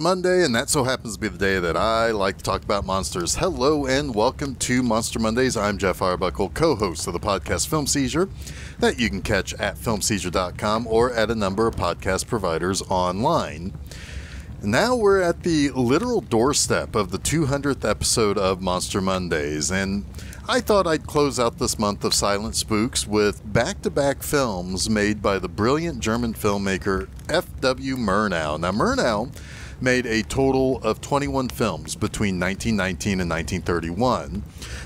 Monday, and that so happens to be the day that I like to talk about monsters. Hello, and welcome to Monster Mondays. I'm Jeff Arbuckle, co host of the podcast Film Seizure, that you can catch at filmseizure.com or at a number of podcast providers online. Now we're at the literal doorstep of the 200th episode of Monster Mondays, and I thought I'd close out this month of Silent Spooks with back to back films made by the brilliant German filmmaker F.W. Murnau. Now, Murnau made a total of 21 films between 1919 and 1931.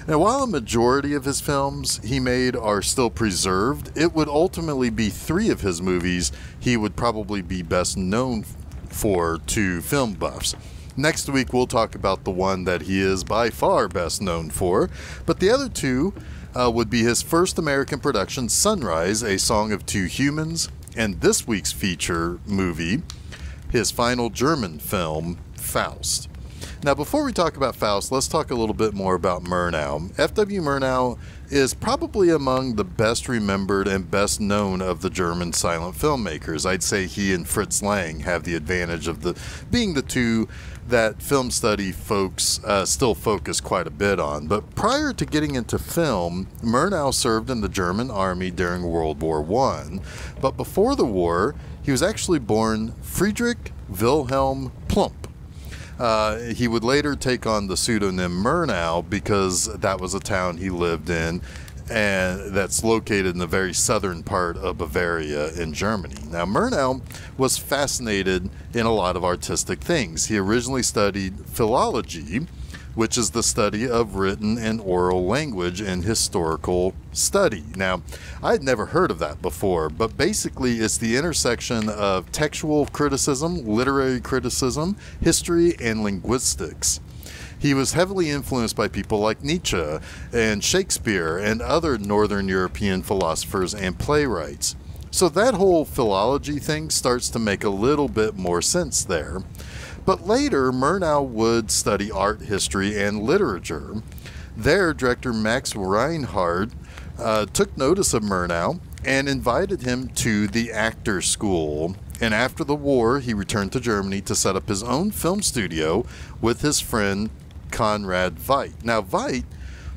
Now, while a majority of his films he made are still preserved, it would ultimately be three of his movies he would probably be best known for to film buffs. Next week, we'll talk about the one that he is by far best known for, but the other two uh, would be his first American production, Sunrise, A Song of Two Humans, and this week's feature movie, his final German film, Faust. Now, before we talk about Faust, let's talk a little bit more about Murnau. F.W. Murnau is probably among the best remembered and best known of the German silent filmmakers. I'd say he and Fritz Lang have the advantage of the being the two that film study folks uh, still focus quite a bit on. But prior to getting into film, Murnau served in the German army during World War I. But before the war, he was actually born Friedrich Wilhelm Plump. Uh, he would later take on the pseudonym Murnau because that was a town he lived in and that's located in the very southern part of Bavaria in Germany. Now, Murnau was fascinated in a lot of artistic things. He originally studied philology, which is the study of written and oral language and historical study. Now, I had never heard of that before, but basically it's the intersection of textual criticism, literary criticism, history, and linguistics. He was heavily influenced by people like Nietzsche and Shakespeare and other Northern European philosophers and playwrights. So that whole philology thing starts to make a little bit more sense there. But later, Murnau would study art history and literature. There, director Max Reinhardt uh, took notice of Murnau and invited him to the actor school. And after the war, he returned to Germany to set up his own film studio with his friend Conrad Veidt. Now, Veidt,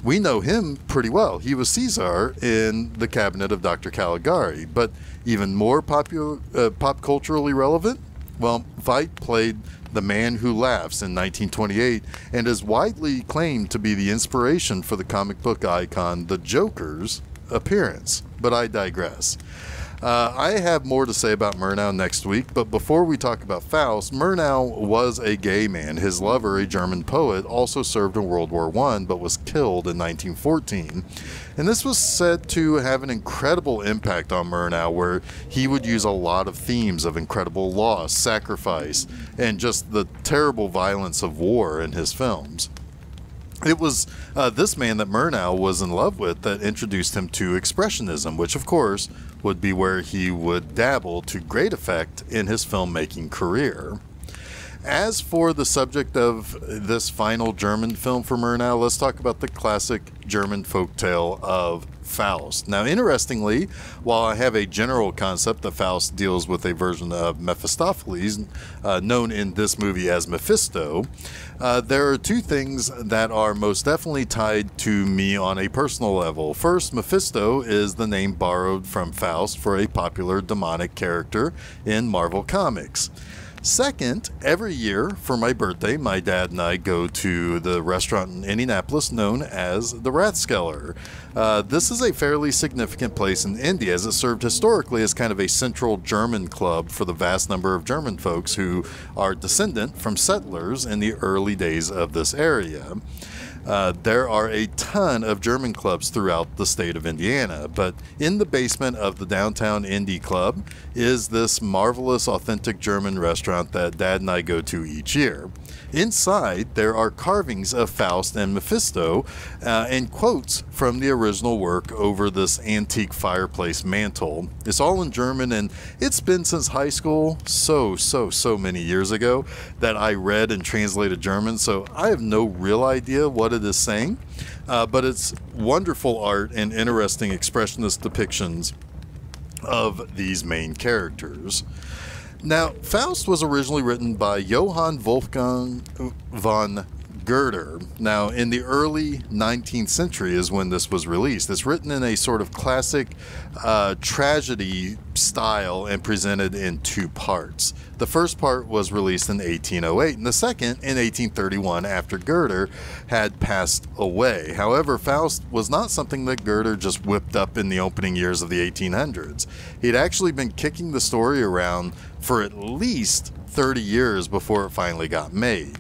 we know him pretty well. He was Caesar in the cabinet of Dr. Caligari. But even more popular, uh, pop culturally relevant, well, Veidt played the Man Who Laughs in 1928 and is widely claimed to be the inspiration for the comic book icon The Joker's appearance. But I digress. Uh, I have more to say about Murnau next week, but before we talk about Faust, Murnau was a gay man. His lover, a German poet, also served in World War I but was killed in 1914. And this was said to have an incredible impact on Murnau, where he would use a lot of themes of incredible loss, sacrifice, and just the terrible violence of war in his films. It was uh, this man that Murnau was in love with that introduced him to Expressionism, which, of course, would be where he would dabble to great effect in his filmmaking career. As for the subject of this final German film for Murnau, let's talk about the classic German folktale of Faust. Now, interestingly, while I have a general concept that Faust deals with a version of Mephistopheles, uh, known in this movie as Mephisto, uh, there are two things that are most definitely tied to me on a personal level. First, Mephisto is the name borrowed from Faust for a popular demonic character in Marvel Comics. Second, every year for my birthday, my dad and I go to the restaurant in Indianapolis known as the Rathskeller. Uh, this is a fairly significant place in India as it served historically as kind of a central German club for the vast number of German folks who are descendant from settlers in the early days of this area. Uh, there are a ton of German clubs throughout the state of Indiana, but in the basement of the downtown Indy Club is this marvelous, authentic German restaurant that Dad and I go to each year. Inside, there are carvings of Faust and Mephisto uh, and quotes from the original work over this antique fireplace mantle. It's all in German, and it's been since high school, so, so, so many years ago, that I read and translated German, so I have no real idea what it is saying. Uh, but it's wonderful art and interesting expressionist depictions of these main characters. Now, Faust was originally written by Johann Wolfgang von Goethe. Now, in the early 19th century is when this was released. It's written in a sort of classic uh, tragedy style and presented in two parts. The first part was released in 1808, and the second in 1831 after Goethe had passed away. However, Faust was not something that Goethe just whipped up in the opening years of the 1800s. He'd actually been kicking the story around for at least 30 years before it finally got made.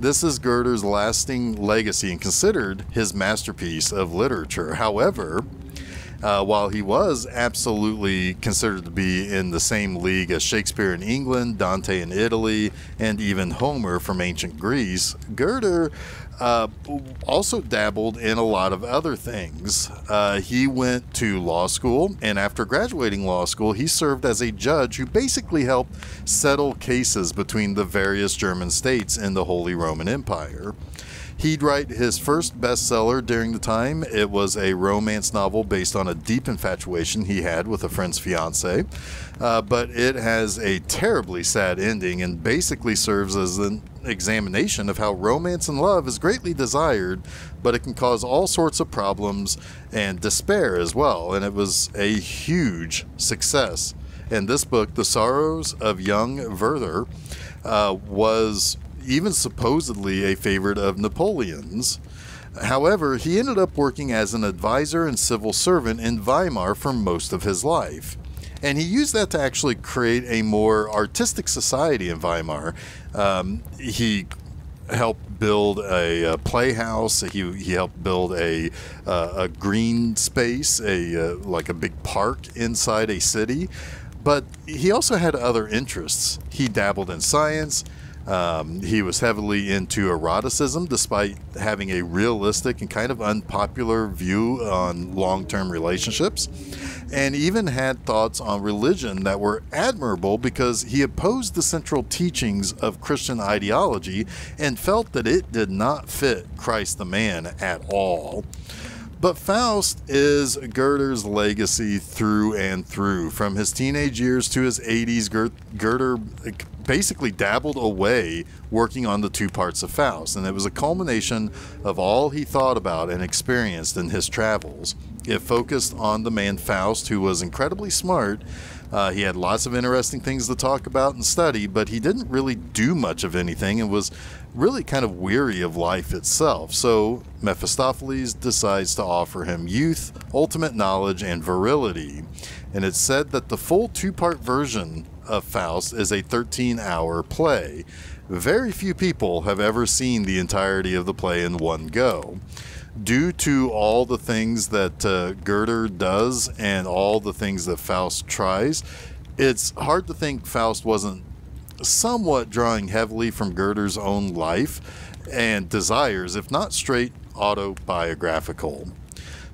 This is Goethe's lasting legacy and considered his masterpiece of literature. However, uh, while he was absolutely considered to be in the same league as Shakespeare in England, Dante in Italy, and even Homer from ancient Greece, Goethe uh, also dabbled in a lot of other things. Uh, he went to law school, and after graduating law school, he served as a judge who basically helped settle cases between the various German states in the Holy Roman Empire. He'd write his first bestseller during the time. It was a romance novel based on a deep infatuation he had with a friend's fiance, uh, but it has a terribly sad ending and basically serves as an examination of how romance and love is greatly desired, but it can cause all sorts of problems and despair as well. And it was a huge success. And this book, The Sorrows of Young Werther, uh, was even supposedly a favorite of Napoleon's. However, he ended up working as an advisor and civil servant in Weimar for most of his life. And he used that to actually create a more artistic society in Weimar. Um, he helped build a, a, playhouse. He, he helped build a, uh, a green space, a uh, like a big park inside a city. But he also had other interests. He dabbled in science. Um, he was heavily into eroticism, despite having a realistic and kind of unpopular view on long term relationships, and even had thoughts on religion that were admirable because he opposed the central teachings of Christian ideology and felt that it did not fit Christ the man at all. But Faust is Goethe's legacy through and through. From his teenage years to his 80s, Goethe basically dabbled away working on the two parts of Faust, and it was a culmination of all he thought about and experienced in his travels. It focused on the man Faust, who was incredibly smart. Uh, he had lots of interesting things to talk about and study, but he didn't really do much of anything and was really kind of weary of life itself. So Mephistopheles decides to offer him youth, ultimate knowledge, and virility. And it's said that the full two part version of Faust is a 13 hour play. Very few people have ever seen the entirety of the play in one go. Due to all the things that uh, Goethe does and all the things that Faust tries, it's hard to think Faust wasn't somewhat drawing heavily from Goethe's own life and desires, if not straight autobiographical.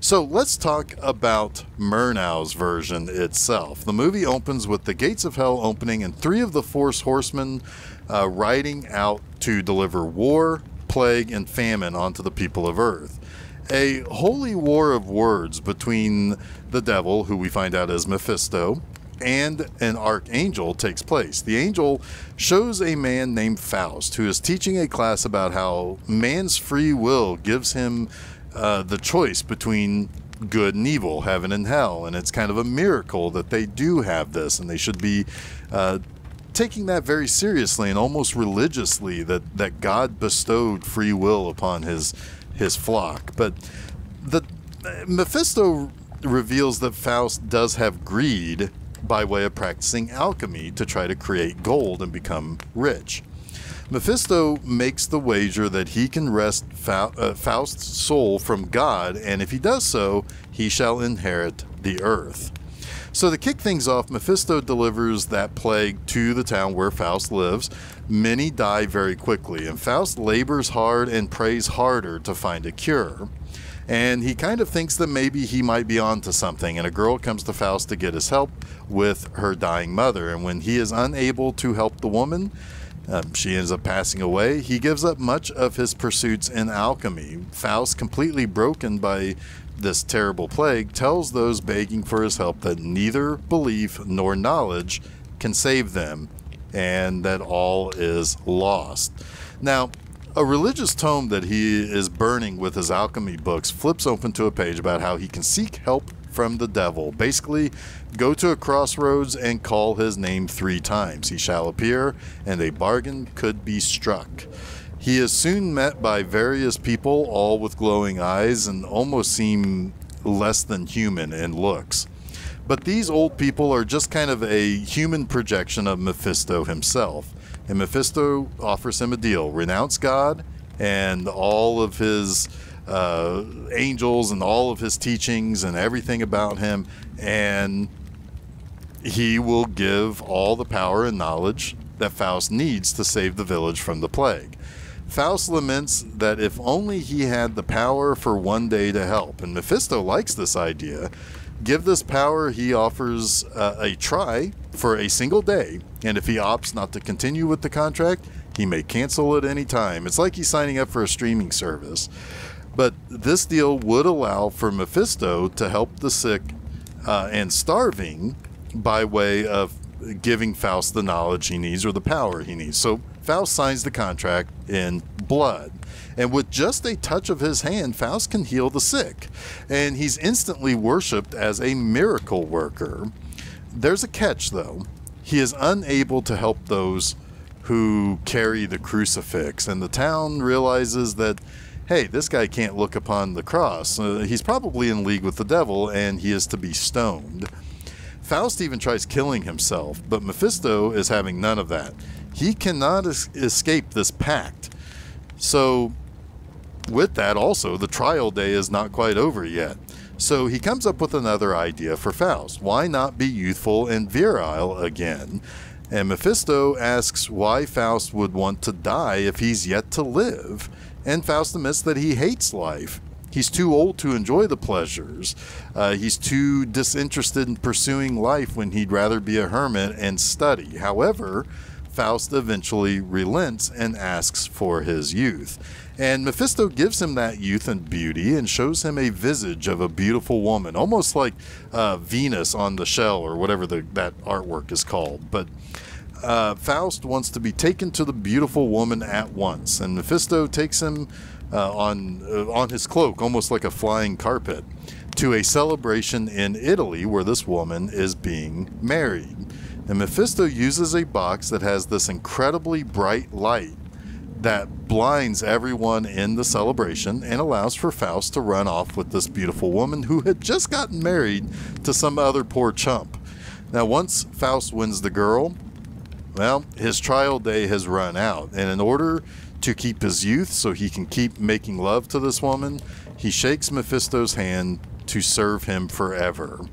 So let's talk about Murnau's version itself. The movie opens with the gates of hell opening and three of the Force horsemen uh, riding out to deliver war, plague, and famine onto the people of Earth. A holy war of words between the devil, who we find out is Mephisto, and an archangel takes place. The angel shows a man named Faust who is teaching a class about how man's free will gives him uh, the choice between good and evil, heaven and hell. And it's kind of a miracle that they do have this, and they should be uh, taking that very seriously and almost religiously that, that God bestowed free will upon his his flock. But the Mephisto reveals that Faust does have greed by way of practicing alchemy to try to create gold and become rich. Mephisto makes the wager that he can wrest uh, Faust's soul from God, and if he does so, he shall inherit the earth. So, to kick things off, Mephisto delivers that plague to the town where Faust lives. Many die very quickly, and Faust labors hard and prays harder to find a cure and he kind of thinks that maybe he might be onto something. And a girl comes to Faust to get his help with her dying mother. And when he is unable to help the woman, um, she ends up passing away. He gives up much of his pursuits in alchemy. Faust, completely broken by this terrible plague, tells those begging for his help that neither belief nor knowledge can save them. and that all is lost. Now, a religious tome that he is burning with his alchemy books flips open to a page about how he can seek help from the devil. Basically, go to a crossroads and call his name three times. He shall appear, and a bargain could be struck. He is soon met by various people, all with glowing eyes and almost seem less than human in looks. But these old people are just kind of a human projection of Mephisto himself. And Mephisto offers him a deal renounce God and all of his uh, angels and all of his teachings and everything about him, and he will give all the power and knowledge that Faust needs to save the village from the plague. Faust laments that if only he had the power for one day to help, and Mephisto likes this idea. Give this power, he offers uh, a try for a single day, and if he opts not to continue with the contract, he may cancel at any time. It's like he's signing up for a streaming service. But this deal would allow for Mephisto to help the sick uh, and starving by way of giving Faust the knowledge he needs or the power he needs. So Faust signs the contract in blood. And with just a touch of his hand, Faust can heal the sick. And he's instantly worshipped as a miracle worker. There's a catch, though. He is unable to help those who carry the crucifix. And the town realizes that hey, this guy can't look upon the cross. Uh, he's probably in league with the devil and he is to be stoned. Faust even tries killing himself, but Mephisto is having none of that. He cannot es- escape this pact. So, with that, also, the trial day is not quite over yet. So he comes up with another idea for Faust. Why not be youthful and virile again? And Mephisto asks why Faust would want to die if he's yet to live and Faust admits that he hates life. He's too old to enjoy the pleasures. Uh, he's too disinterested in pursuing life when he'd rather be a hermit and study. However, Faust eventually relents and asks for his youth. And Mephisto gives him that youth and beauty and shows him a visage of a beautiful woman, almost like uh, Venus on the shell or whatever the, that artwork is called. But uh, Faust wants to be taken to the beautiful woman at once, and Mephisto takes him on uh, on his cloak, almost like a flying carpet, to a celebration in Italy where this woman is being married. And Mephisto uses a box that has this incredibly bright light that blinds everyone in the celebration and allows for Faust to run off with this beautiful woman who had just gotten married to some other poor chump. Now, once Faust wins the girl, well, his trial day has run out, and in order to keep his youth so he can keep making love to this woman, he shakes Mephisto's hand to serve him forever.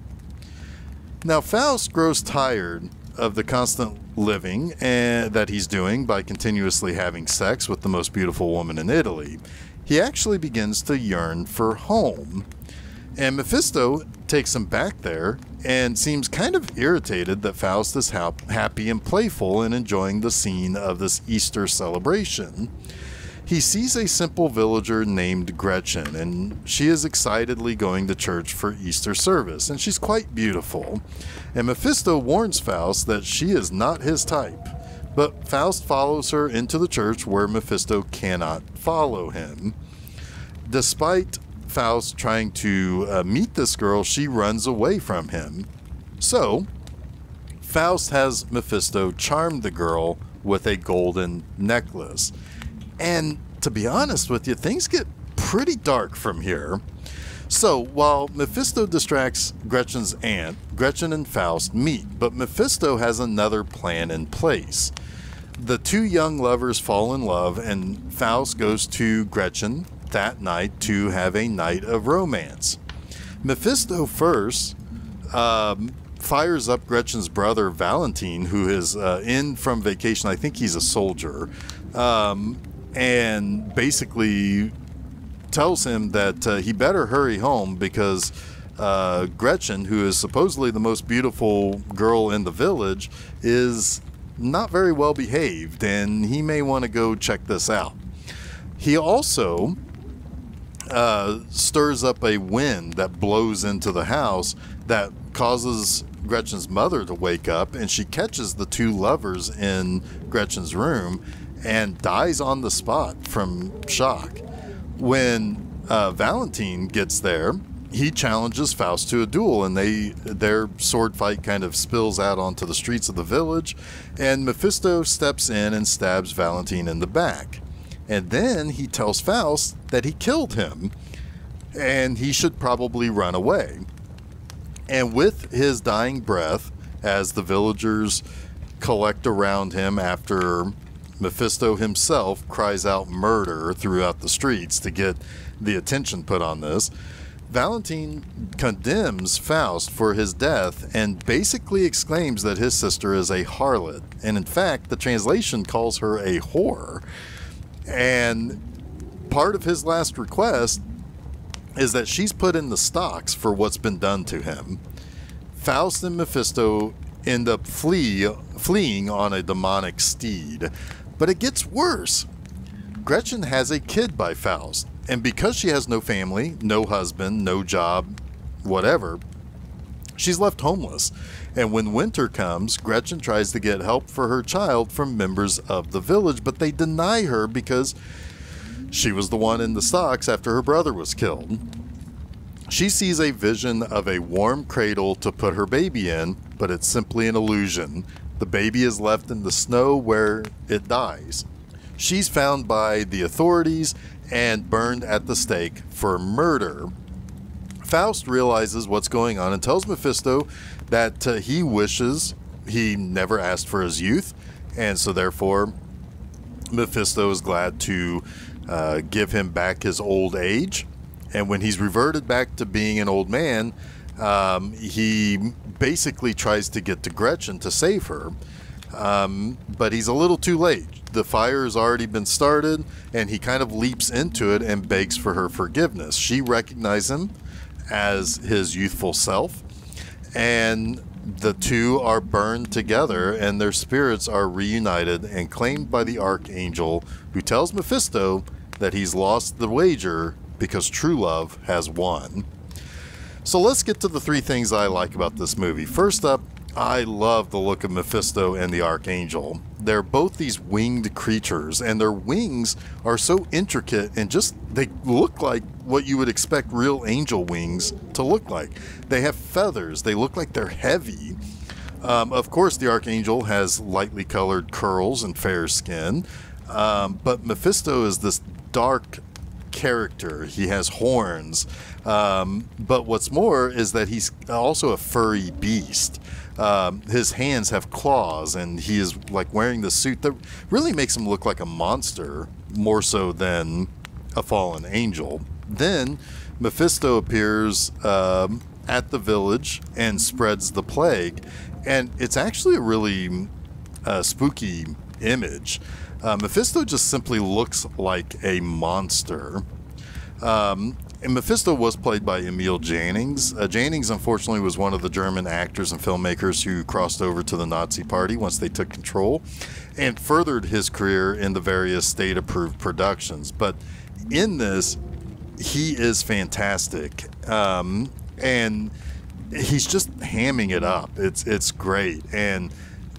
Now, Faust grows tired of the constant living and, eh, that he's doing by continuously having sex with the most beautiful woman in Italy. He actually begins to yearn for home. And Mephisto takes him back there and seems kind of irritated that Faust is ha- happy and playful and enjoying the scene of this Easter celebration. He sees a simple villager named Gretchen, and she is excitedly going to church for Easter service, and she's quite beautiful. And Mephisto warns Faust that she is not his type, but Faust follows her into the church where Mephisto cannot follow him. Despite Faust trying to uh, meet this girl, she runs away from him. So, Faust has Mephisto charm the girl with a golden necklace. And to be honest with you, things get pretty dark from here. So, while Mephisto distracts Gretchen's aunt, Gretchen and Faust meet, but Mephisto has another plan in place. The two young lovers fall in love, and Faust goes to Gretchen that night to have a night of romance. Mephisto first um, fires up Gretchen's brother Valentine, who is uh, in from vacation. I think he's a soldier, um, and basically tells him that uh, he better hurry home because uh, Gretchen, who is supposedly the most beautiful girl in the village, is not very well behaved, and he may want to go check this out. He also uh, stirs up a wind that blows into the house that causes Gretchen's mother to wake up, and she catches the two lovers in Gretchen's room and dies on the spot from shock. When uh, Valentine gets there, he challenges Faust to a duel, and they their sword fight kind of spills out onto the streets of the village, and Mephisto steps in and stabs Valentine in the back. And then he tells Faust that he killed him and he should probably run away. And with his dying breath, as the villagers collect around him after Mephisto himself cries out murder throughout the streets to get the attention put on this, Valentine condemns Faust for his death and basically exclaims that his sister is a harlot. And in fact, the translation calls her a whore. And part of his last request is that she's put in the stocks for what's been done to him. Faust and Mephisto end up flee, fleeing on a demonic steed. But it gets worse. Gretchen has a kid by Faust, and because she has no family, no husband, no job, whatever, she's left homeless. And when winter comes, Gretchen tries to get help for her child from members of the village, but they deny her because she was the one in the stocks after her brother was killed. She sees a vision of a warm cradle to put her baby in, but it's simply an illusion. The baby is left in the snow where it dies. She's found by the authorities and burned at the stake for murder. Faust realizes what's going on and tells Mephisto that uh, he wishes he never asked for his youth, and so therefore Mephisto is glad to uh, give him back his old age. And when he's reverted back to being an old man, um, he basically tries to get to Gretchen to save her. Um, but he's a little too late. The fire has already been started, and he kind of leaps into it and begs for her forgiveness. She recognizes him as his youthful self, and the two are burned together, and their spirits are reunited and claimed by the archangel, who tells Mephisto that he's lost the wager because true love has won. So let's get to the three things I like about this movie. First up, I love the look of Mephisto and the Archangel. They're both these winged creatures, and their wings are so intricate and just they look like what you would expect real angel wings to look like. They have feathers, they look like they're heavy. Um, of course, the Archangel has lightly colored curls and fair skin, um, but Mephisto is this dark character. He has horns. Um, but what's more is that he's also a furry beast. Um, his hands have claws, and he is like wearing the suit that really makes him look like a monster more so than a fallen angel. Then Mephisto appears um, at the village and spreads the plague, and it's actually a really uh, spooky image. Uh, Mephisto just simply looks like a monster. Um, and Mephisto was played by Emil Jannings. Uh, Jannings, unfortunately, was one of the German actors and filmmakers who crossed over to the Nazi Party once they took control and furthered his career in the various state approved productions. But in this, he is fantastic. Um, and he's just hamming it up. It's, it's great. And,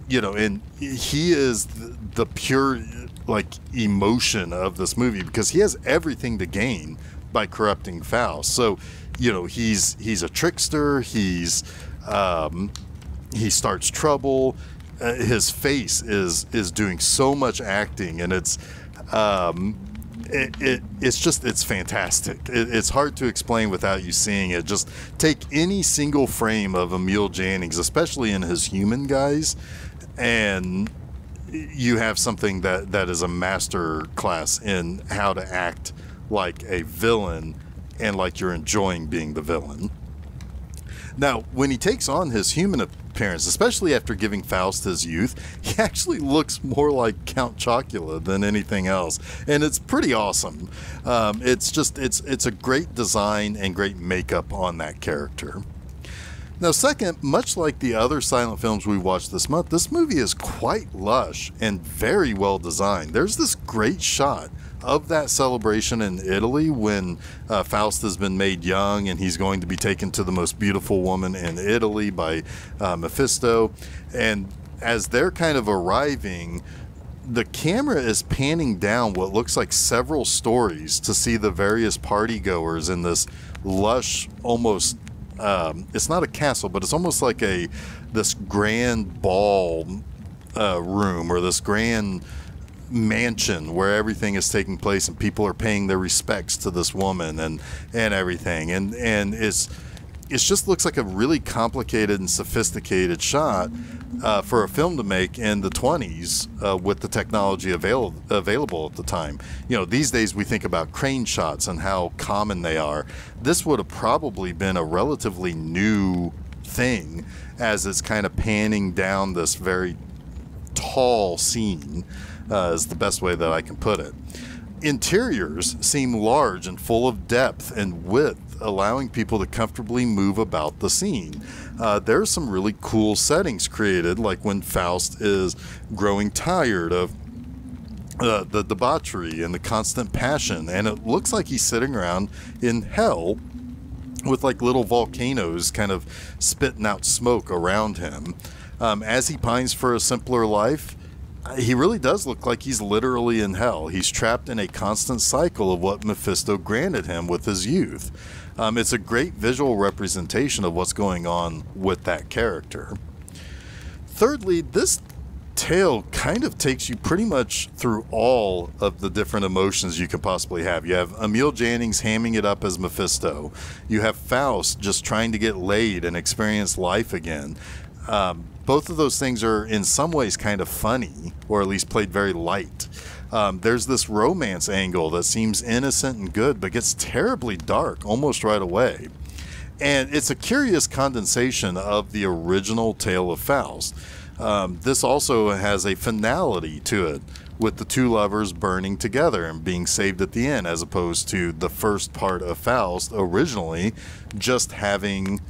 you know, and he is the, pure like emotion of this movie because he has everything to gain by corrupting Faust. So, you know, he's he's a trickster. He's um, he starts trouble. Uh, his face is is doing so much acting, and it's um, it, it, it's just it's fantastic. It, it's hard to explain without you seeing it. Just take any single frame of Emil Jannings, especially in his human guise, and you have something that that is a master class in how to act like a villain and like you're enjoying being the villain. Now, when he takes on his human appearance, especially after giving Faust his youth, he actually looks more like Count Chocula than anything else, and it's pretty awesome. Um, it's just it's it's a great design and great makeup on that character. Now, second, much like the other silent films we watched this month, this movie is quite lush and very well designed. There's this great shot of that celebration in Italy when uh, Faust has been made young and he's going to be taken to the most beautiful woman in Italy by uh, Mephisto. And as they're kind of arriving, the camera is panning down what looks like several stories to see the various party goers in this lush, almost um, it's not a castle, but it's almost like a this grand ball uh, room or this grand mansion where everything is taking place and people are paying their respects to this woman and and everything and and it's it just looks like a really complicated and sophisticated shot uh, for a film to make in the 20s uh, with the technology avail- available at the time. You know, these days we think about crane shots and how common they are. This would have probably been a relatively new thing as it's kind of panning down this very tall scene, uh, is the best way that I can put it. Interiors seem large and full of depth and width, allowing people to comfortably move about the scene. Uh, there's some really cool settings created, like when Faust is growing tired of uh, the debauchery and the constant passion, and it looks like he's sitting around in hell with like little volcanoes kind of spitting out smoke around him. Um, as he pines for a simpler life, he really does look like he's literally in hell. He's trapped in a constant cycle of what Mephisto granted him with his youth. Um, it's a great visual representation of what's going on with that character. Thirdly, this tale kind of takes you pretty much through all of the different emotions you could possibly have. You have Emil Jannings hamming it up as Mephisto. You have Faust just trying to get laid and experience life again. Um, both of those things are in some ways kind of funny, or at least played very light. Um, there's this romance angle that seems innocent and good, but gets terribly dark almost right away. And it's a curious condensation of the original Tale of Faust. Um, this also has a finality to it, with the two lovers burning together and being saved at the end, as opposed to the first part of Faust originally just having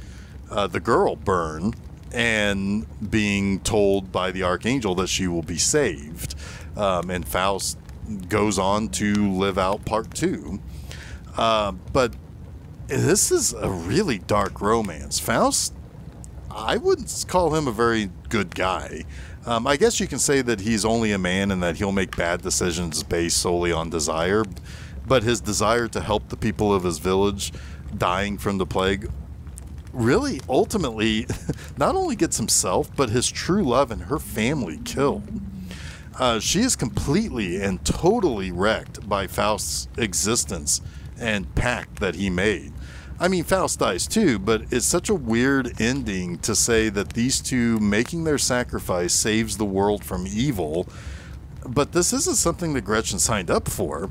uh, the girl burn and being told by the archangel that she will be saved. Um, and Faust goes on to live out part two. Uh, but this is a really dark romance. Faust, I wouldn't call him a very good guy. Um, I guess you can say that he's only a man and that he'll make bad decisions based solely on desire. But his desire to help the people of his village dying from the plague really ultimately not only gets himself, but his true love and her family killed. Uh, she is completely and totally wrecked by Faust's existence and pact that he made. I mean, Faust dies too, but it's such a weird ending to say that these two making their sacrifice saves the world from evil. But this isn't something that Gretchen signed up for.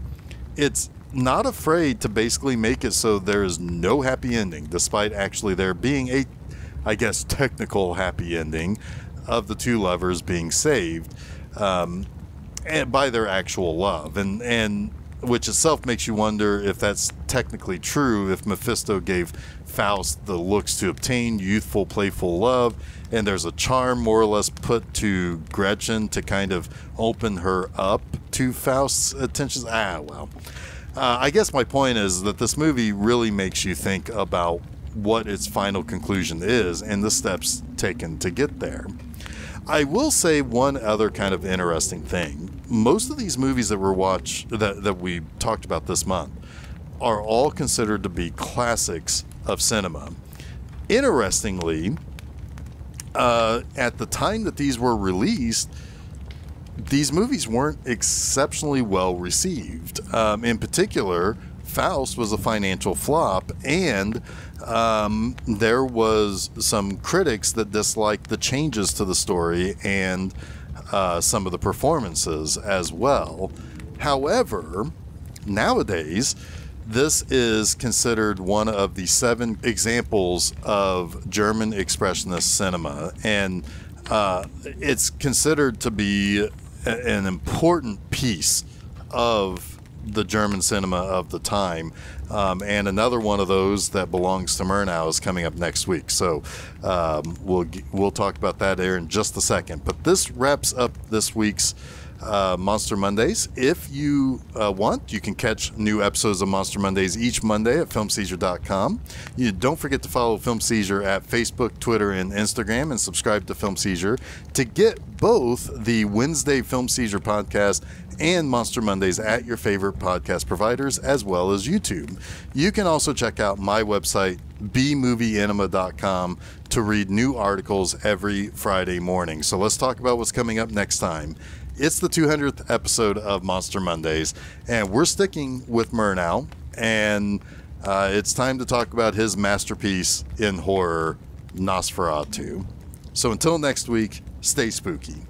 It's not afraid to basically make it so there is no happy ending, despite actually there being a, I guess, technical happy ending of the two lovers being saved um, and by their actual love, and and which itself makes you wonder if that's technically true. If Mephisto gave Faust the looks to obtain youthful, playful love, and there's a charm more or less put to Gretchen to kind of open her up to Faust's attentions. Ah, well. Uh, I guess my point is that this movie really makes you think about what its final conclusion is and the steps taken to get there. I will say one other kind of interesting thing. Most of these movies that we watch that, that we talked about this month are all considered to be classics of cinema. Interestingly, uh, at the time that these were released, these movies weren't exceptionally well received. Um, in particular, Faust was a financial flop, and um, there was some critics that disliked the changes to the story and uh, some of the performances as well. However, nowadays, this is considered one of the seven examples of German expressionist cinema, and uh, it's considered to be an important piece of the German cinema of the time. Um, and another one of those that belongs to Murnau is coming up next week. So um, we'll we'll talk about that there in just a second. But this wraps up this week's uh, Monster Mondays. If you uh, want, you can catch new episodes of Monster Mondays each Monday at filmseizure.com. You don't forget to follow Film Seizure at Facebook, Twitter, and Instagram, and subscribe to Film Seizure to get both the Wednesday Film Seizure podcast and Monster Mondays at your favorite podcast providers, as well as YouTube. You can also check out my website, bmovieanima.com, to read new articles every Friday morning. So let's talk about what's coming up next time. It's the 200th episode of Monster Mondays, and we're sticking with Murnau, and uh, it's time to talk about his masterpiece in horror, Nosferatu. So until next week, stay spooky.